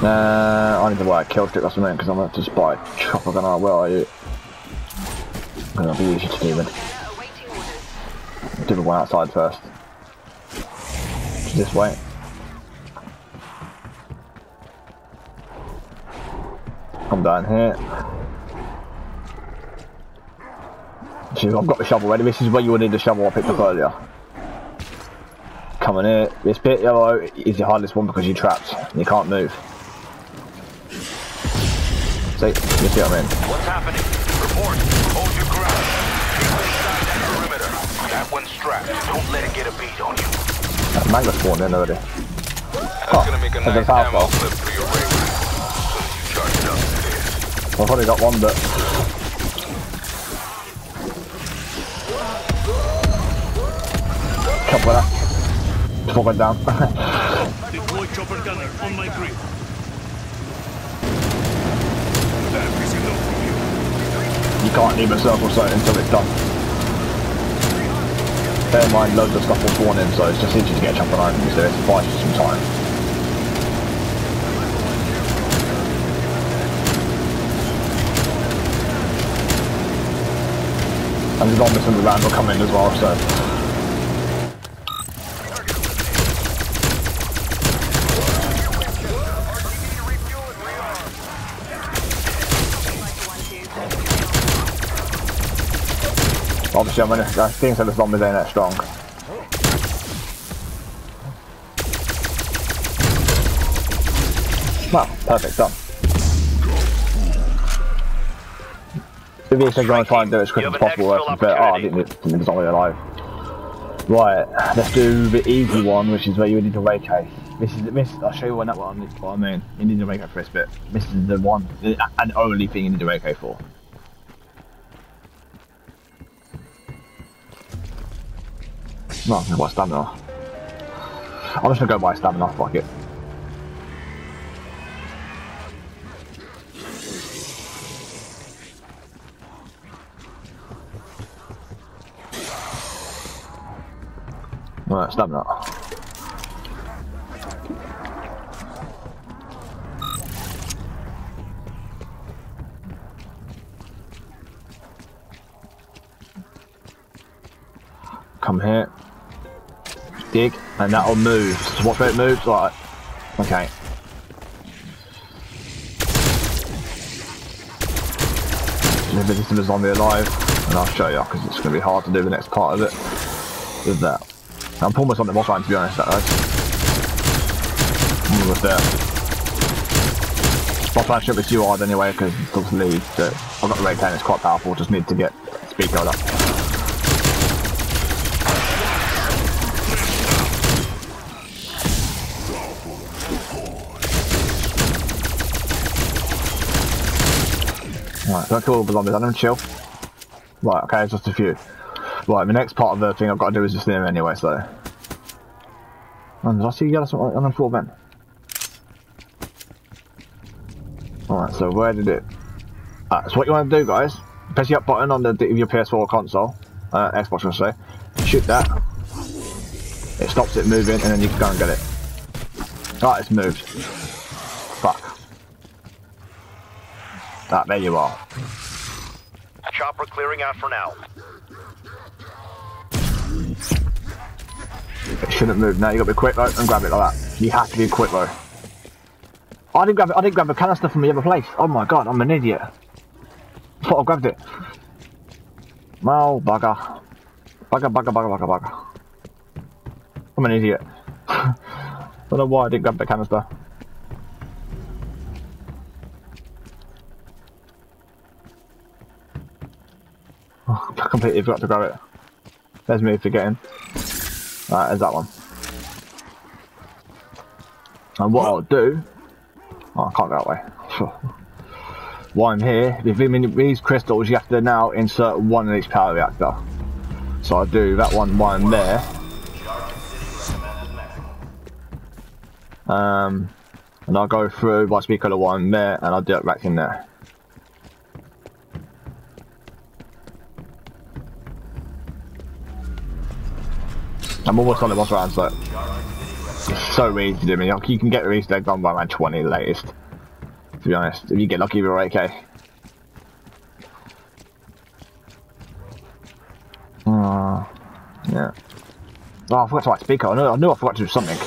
Uh, I need to buy a kill streak or something because I'm going to just buy a chopper gun. Oh, Where are you? Gonna be easy to do then. Do the one outside first. Just wait. Come down here. See, I've got the shovel ready. This is where you would need the shovel I picked up earlier. Coming here. This bit yellow is the hardest one because you're trapped. And you can't move. See? You see what I mean? What's happening? Report. Hold your ground. Keep inside that perimeter. That one's strapped. Don't let it get a beat on you. That Mangler spawned in already. That's gonna make a nice ammo clip for your ray I've only got one, but chop with that. It down. <laughs> Deploy chopper gunner on my grid. That is enough from you. you can't leave a circle sight until it's done. Bear in mind, loads of stuff will spawn in, so it's just easy to get a chopper iron because it buys you some time. And the zombies in the round will come in as well, so obviously I'm gonna I think that the zombies ain't that strong. Well, perfect, done. If you said going to try and do it as quick as possible, but oh, I didn't think the zombie alive. Right, let's do the easy one, which is where you need to vacate. This is this. I'll show you what that one. What I mean, you need to vacate for this bit. This is the one, the, and only thing you need to vacate for. No, I'm gonna buy stamina. I'm just gonna go buy stamina. Fuck it. Right, stamina. Come here. Dig, and that'll move. So watch where it moves. Right. Okay. Maybe this is a zombie alive, and I'll show you because it's going to be hard to do the next part of it with that. I'm almost on the boss line to be honest, that almost there. Boss line shouldn't be too hard anyway because it does lead. So I've got the ray can, it's quite powerful. Just need to get Speed Cola up. Right, don't kill all the zombies, let them chill. Right, okay, it's just a few. Right, the next part of the thing I've got to do is just them anyway, so. And did I see yellow something on the floor then? Alright, so where did it? Alright, so what you want to do, guys, press the up button on the your PS4 console, uh, Xbox, I should say. Shoot that. It stops it moving, and then you can go and get it. Right, it's moved. Fuck. Ah, there you are. Chopper clearing out for now. It shouldn't move. Now you got to be quick though and grab it like that. You have to be quick though. I didn't grab it. I didn't grab the canister from the other place. Oh my god, I'm an idiot. I thought I grabbed it. Well, bugger. Bugger, bugger, bugger, bugger, bugger. I'm an idiot. <laughs> don't know why I didn't grab the canister. Oh, I completely forgot to grab it. There's me forgetting. Right, that one. And what I'll do... Oh, I can't go that way. <laughs> While I'm here, with these crystals, you have to now insert one in each power reactor. So I'll do that one, one there. Um, and I'll go through my Speed Cola one there, and I'll do it back in there. I'm almost on the boss round, so it's so easy to do. I you can get the Easter egg done by around 20 latest. To be honest, if you get lucky, you're okay. Uh, yeah. Oh, I forgot to write speaker. I knew, I knew I forgot to do something.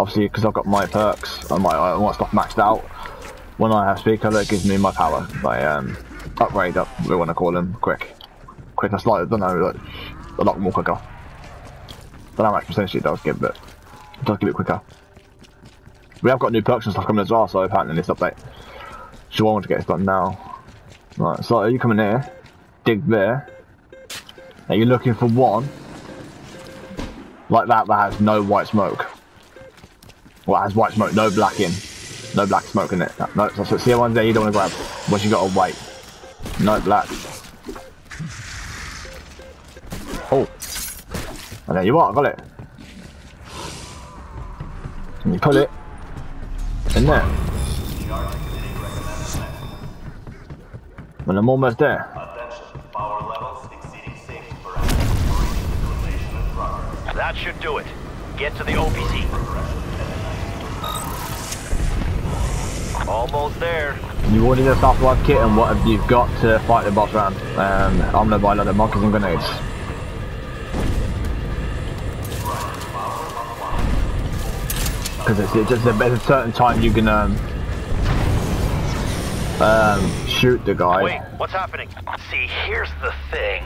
Obviously, because I've got my perks and my I want stuff maxed out. When I have speaker, that gives me my power. My um, upgrade up, we want to call them quick. Quick, that's like I don't know, like, a lot more quicker. don't know how much percentage it does give, but it does give it quicker. We have got new perks and stuff coming as well, so apparently in this update. So I want to get this done now. Right, so you come in here, dig there. Now you're looking for one like that that has no white smoke. Well, it has white smoke, no black in. No black smoke in it. No, so, so the ones there you don't want to grab. Once you gotta wait. No black. Oh. And there you are, got it. And you pull it in there. And I'm almost there. That should do it. Get to the OPC. Almost there. You ordered a soft life kit and what have you got to fight the boss round? Um, I'm gonna buy a lot of monkeys and grenades. Because it's, it's just a, at a certain time you can um, um, shoot the guy. Wait, what's happening? See, here's the thing.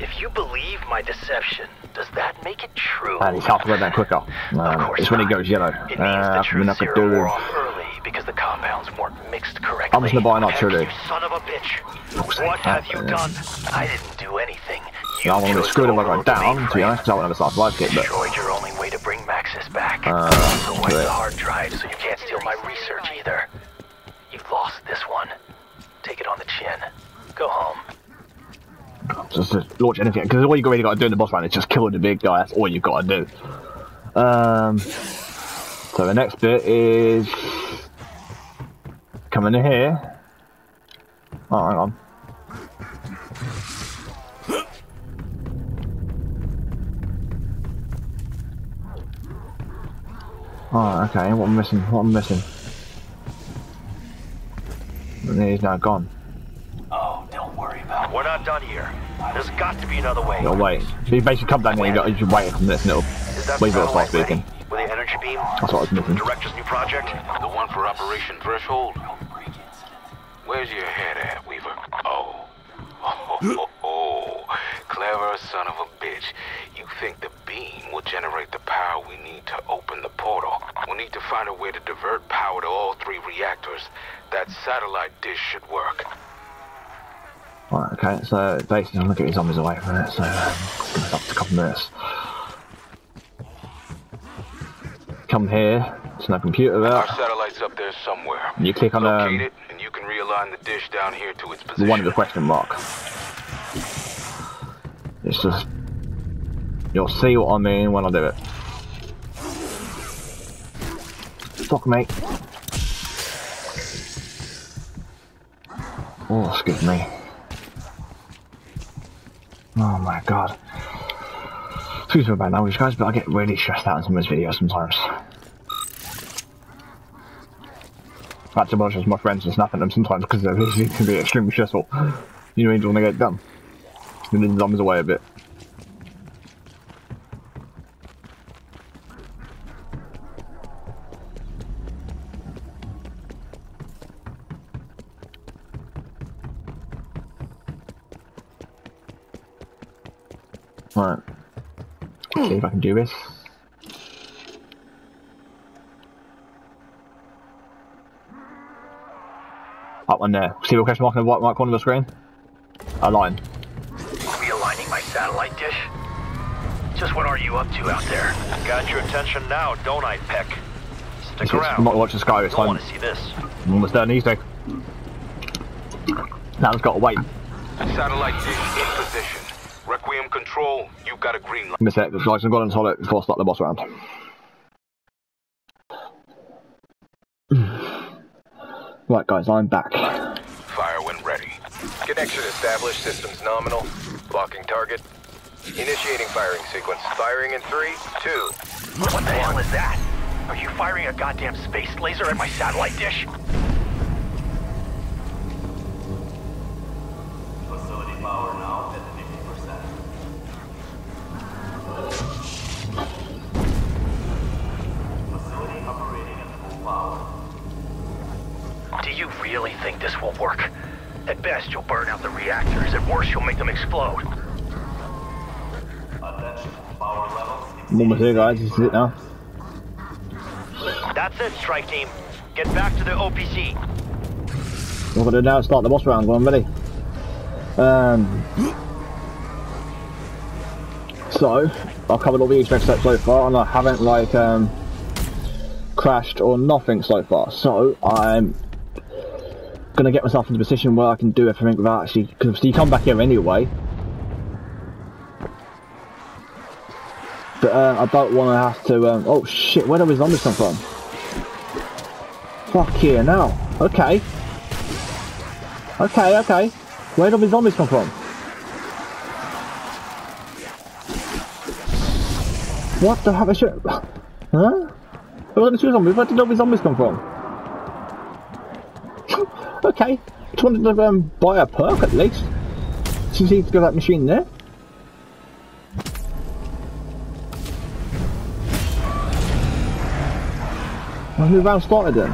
If you believe my deception, does that make it true? And he's half a that quicker. Um, course it's when he goes yellow. It means Uh, the truth mean, I could zero do. Wore off early because the compounds weren't mixed correctly. I'm just gonna buy an Heck, artillery. You son of a bitch. What have you done? I didn't do anything. You Yeah, I'm gonna be chose screwed if I Overlord to down, to be honest, because I won't have a soft life kit, but. Destroyed your only way to bring Maxis back. Uh, so wipe yeah. the hard drive so you can't steal my research either. You lost this one. Take it on the chin. Go home. just to launch anything because all you really got to do in the boss round is just kill the big guy. That's all you've got to do. Um, so the next bit is coming in here. Oh, hang on. Oh, okay. What am I missing? What am I missing? And he's now gone. Oh, don't worry about it. We're not done here. There's got to be another way. You gotta wait. So you basically come down here, you got you just wait a minute and it'll Is that wait for it to start satellite ready? speaking. With the energy beam? That's what I was missing. Director's new project? The one for Operation Threshold? Where's your head at, Weaver? Oh. Oh, <laughs> oh, oh. Clever son of a bitch. You think the beam will generate the power we need to open the portal? We'll need to find a way to divert power to all three reactors. That satellite dish should work. Right, okay, so basically I'm gonna get his zombies away from it, so um, it's up to a couple minutes. Come here, there's no computer Our satellite's up there somewhere. You click on Locate um, it, and you can realign the dish down here to its the position. one with the question mark. It's just you'll see what I mean when I do it. Fuck mate. Oh, excuse me. Oh my god. Excuse me about language guys, but I get really stressed out in some of these videos sometimes. Have to watch my friends and snapping them sometimes because they're can be extremely stressful. You know, you want to get done. And then the away a bit. Right. See if I can do this. Up one there. See the question mark in the right, right corner of the screen? A line. Realigning my satellite dish? Just what are you up to out there? Got your attention now, don't I, Peck? Stick It's- around. it's- Watch the sky this You'll want to see this. I'm almost there, easy. Now it's got to wait. Satellite dish in position. Requiem control, you've got a green light. Miss it, the lights have gone on solid before I start the boss round. Right guys, I'm back. Fire when ready. Connection established. Systems nominal. Blocking target. Initiating firing sequence. Firing in three, two. What the hell is that? Are you firing a goddamn space laser at my satellite dish? Won't work. At best, you'll burn out the reactors. At worst, you'll make them explode. Attention, power level. I'm almost here, guys. This is it now. That's it, strike team. Get back to the OPC. What I'm gonna do now start the boss round when I'm ready. Um, so, I've covered all the Easter egg steps so far, and I haven't like um, crashed or nothing so far. So I'm gonna get myself into a position where I can do everything without actually. Because you come back here anyway. But uh, I don't want to have to. Um, oh shit! Where do these zombies come from? Fuck here now. Okay. Okay, okay. Where do the zombies come from? What the shit? <sighs> Huh? Where are the zombies? Where did all the zombies come from? Okay. Just wanted to um, buy a perk at least. Since he's got that machine there. Well, new round started then.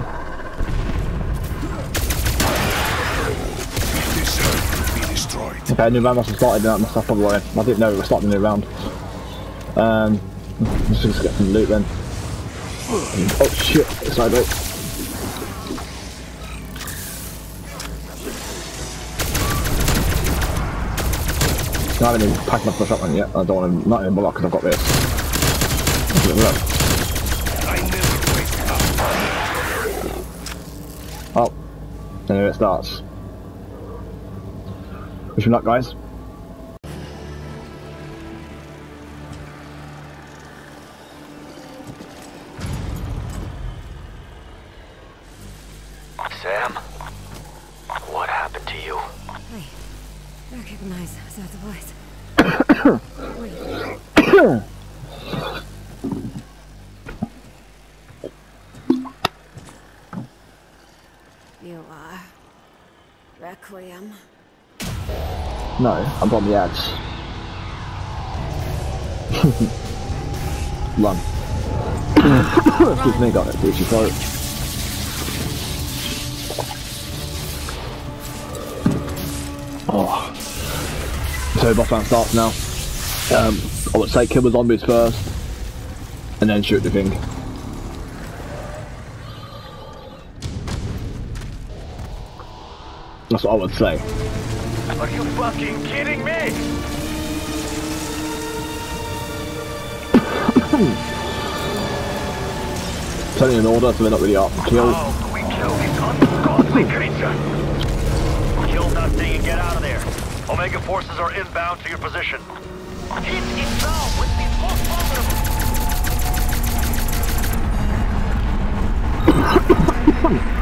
Okay, new round must have started then, that's probably why I didn't know we were starting a new round. Um, let's just get some loot then. Oh shit, side out. I haven't even packed my first shotgun yet. I don't want to, not even block because I've got this. Look, up. Oh, and it starts. Wish me luck, guys. I'm on the edge. <laughs> Run. <coughs> Excuse me, got it. Please, you sorry. Oh. So boss round starts now. Um, I would say kill the zombies first, and then shoot the thing. That's what I would say. Are you fucking kidding me? Turning in order, so they're not really up oh, to kill. How we kill this ungodly creature? Kill that thing and get out of there. Omega forces are inbound to your position. Hit it now with the most vulnerable. <coughs>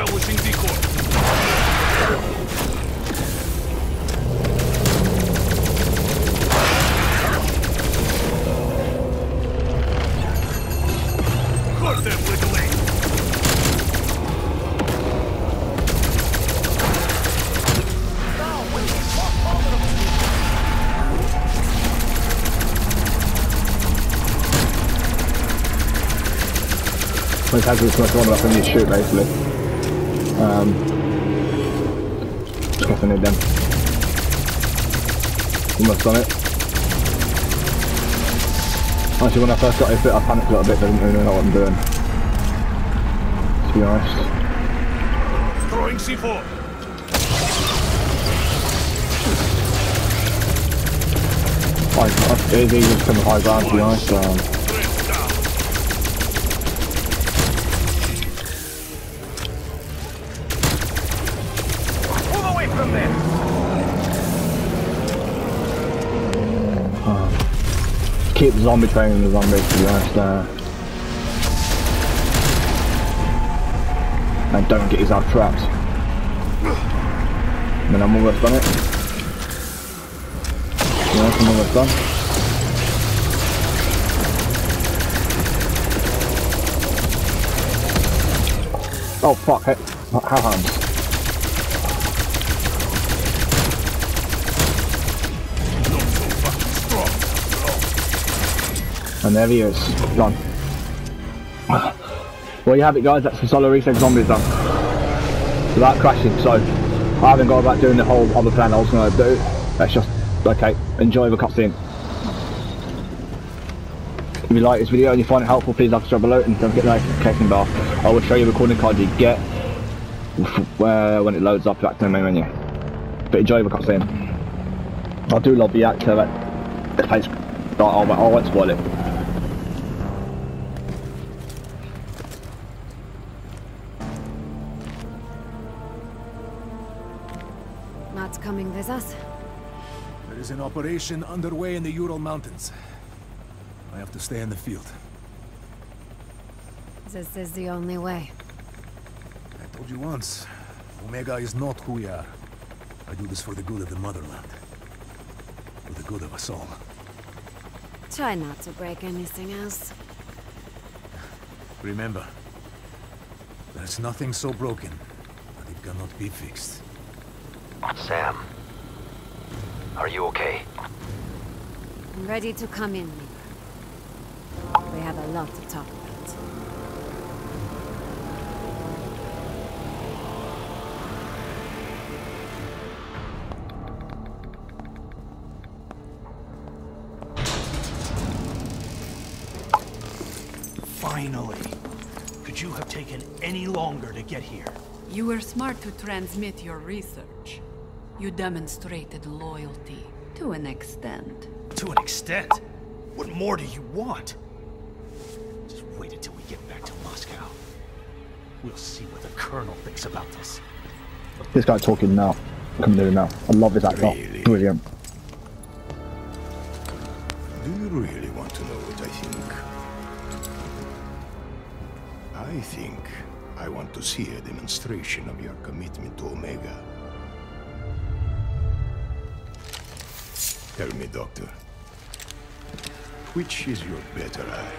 Establishing decoy. Cut them, Wiggly! When it has this much one up and you shoot basically. Um, guess I need them. Almost done it. Actually when I first got it, I panicked a little bit, didn't really know what I'm doing. To be honest. Throwing C4. High, it is easy to come high ground to be honest. Um, keep zombie training the zombies to be honest. Uh, and don't get his out trapped. And then I'm almost done it. Yeah, I'm almost done. Oh fuck, hey, how hands? And there he is, done. Well you have it guys, that's the Solar Reset Zombies done. Without crashing, so I haven't got about doing the whole other plan I was going to do. That's just, okay, enjoy the cutscene. If you like this video and you find it helpful, please like subscribe below and don't forget the notification bell. I will show you the recording card you get when it loads up back to the main menu. But enjoy the cutscene. I do love the actor that the place. I, I won't spoil it. Us? There is an operation underway in the Ural Mountains. I have to stay in the field. This is the only way. I told you once, Omega is not who we are. I do this for the good of the motherland. For the good of us all. Try not to break anything else. Remember, there's nothing so broken that it cannot be fixed. Sam. Are you okay? I'm ready to come in, Reaper. We have a lot to talk about. Finally. Could you have taken any longer to get here? You were smart to transmit your research. You demonstrated loyalty to an extent. To an extent? What more do you want? Just wait until we get back to Moscow. We'll see what the Colonel thinks about this. This guy talking now. Coming in now. I love this actor. Really? Brilliant. Do you really want to know what I think? I think I want to see a demonstration of your commitment to Omega. Tell me, Doctor. Which is your better eye?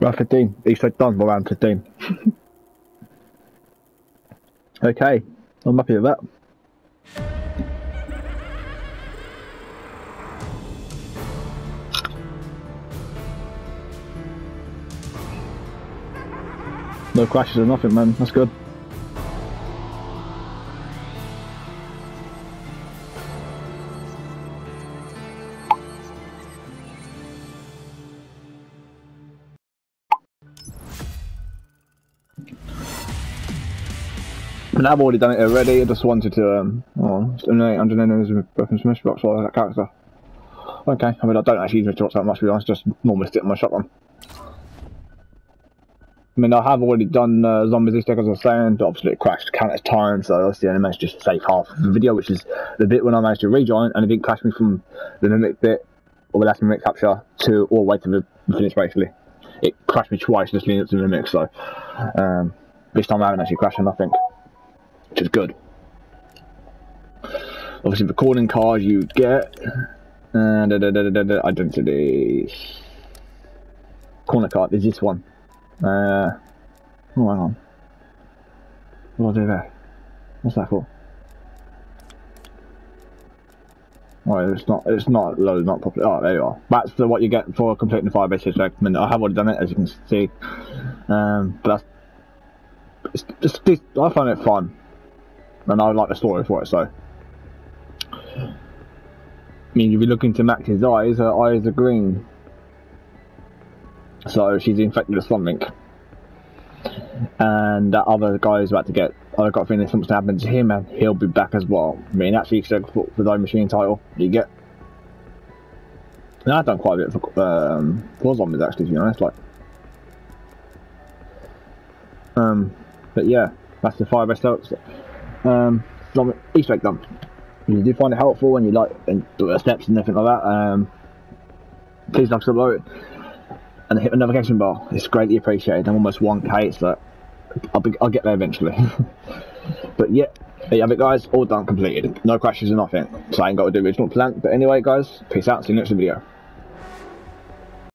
Round 15. He said done by round 15. <laughs> okay. I'm happy with that. No crashes or nothing, man. That's good. And I've already done it already. I just wanted to, um, oh, eliminate 100 enemies with weapons from box for that character. Okay, I mean, I don't actually use Mr. that much, to be honest, just normally stick my shotgun. I mean, I have already done uh, Zombies Easter egg, as I was saying, but obviously it crashed countless times, so obviously I only managed to just save half of the video, which is the bit when I managed to rejoin, and it didn't crash me from the mimic bit, or the last mimic capture, to all the way to the finish, basically. It crashed me twice just leading up to the mimic, so um, this time I haven't actually crashed on nothing, which is good. Obviously, the recording card you get, uh, da, da, da, da, da, identity, corner card is this one. Uh, oh, hang on. What do I do there? What's that for? Oh, it's not. It's not loaded. Not properly. Oh, there you are. That's the, what you get for completing the Firebase segment. I, have already done it, as you can see. Um, but that's it's just. I find it fun, and I like the story for it. So, I mean, if you look into Maxis's eyes, her eyes are green. So she's infected with something. And that other guy is about to get. I got a feeling something's happened to him, and he'll be back as well. I mean, actually, for the Die Machine title, you get. And I've done quite a bit for, um, for zombies, actually, to be honest. Like, um, but yeah, that's the Firebase Um, Easter egg done. If you do find it helpful and you like and the steps and everything like that, um, please like subscribe and hit the notification bar. It's greatly appreciated. I'm almost 1k, so I'll, be, I'll get there eventually. <laughs> but yeah, there you have it, guys. All done, completed. No crashes or nothing. So I ain't got to do original plant. But anyway, guys, peace out. See you next video.